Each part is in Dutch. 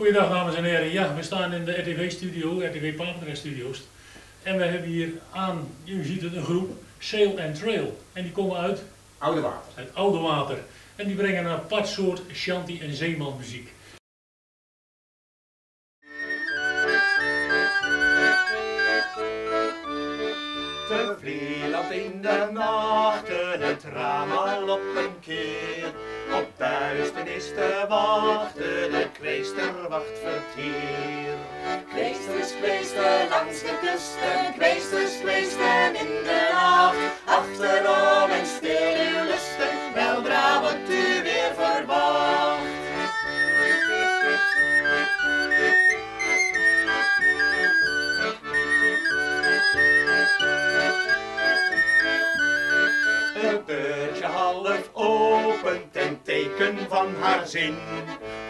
Goedendag dames en heren. Ja, we staan in de RTV-studio, RTV Papendrecht-studio's. En we hebben hier aan, u ziet het, een groep Sail and Trail. En die komen uit, Oude water. uit Oude Water. En die brengen een apart soort shanty- en zeemanmuziek. Te Vlieland in de nachten, het raam al op een keer. Duisternis te wachten, de kweester wacht vertier. Kweesters, kweesten langs de kusten, kweesters, kweesten in de nacht. Achterom en stil uw lusten, weldra wordt u weer verwacht. Het deurtje half open van haar zin.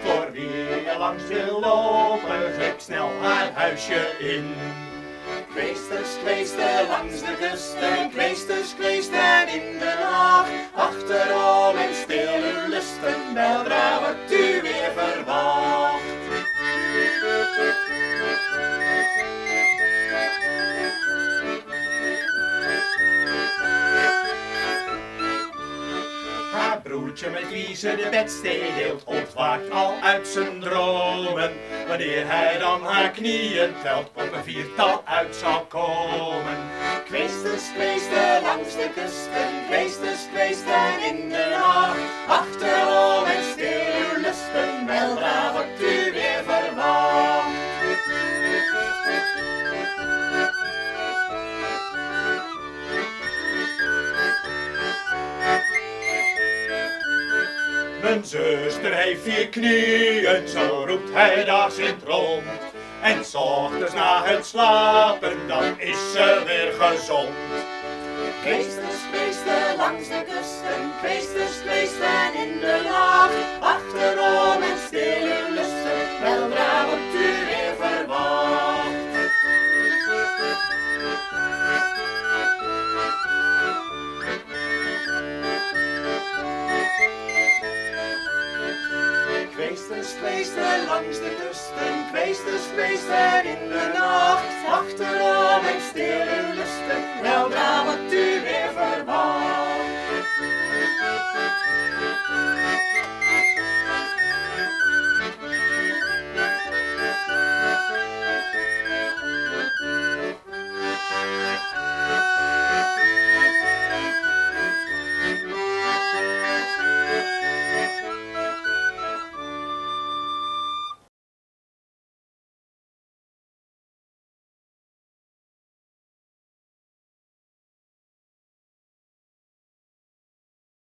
Voor wie er langs wil lopen, trek snel haar huisje in. Kweesters, kweesten langs de kusten, kweesters, kweesten in de nacht. Achterom en stil broertje met wie ze de bedstee deelt, ontwaakt al uit zijn dromen. Wanneer hij dan haar knieën telt, op een viertal uit zal komen. Kweesters, kweesten langs de kusten, Mijn zuster heeft vier knieën, zo roept hij in het rond. En s ochtends na het slapen, dan is ze weer gezond. Kweesters, kweesten langs de kusten, kweesters, kweesten Kweesten langs de kusten, kweesters, kweesten in de nacht. Achterom en stil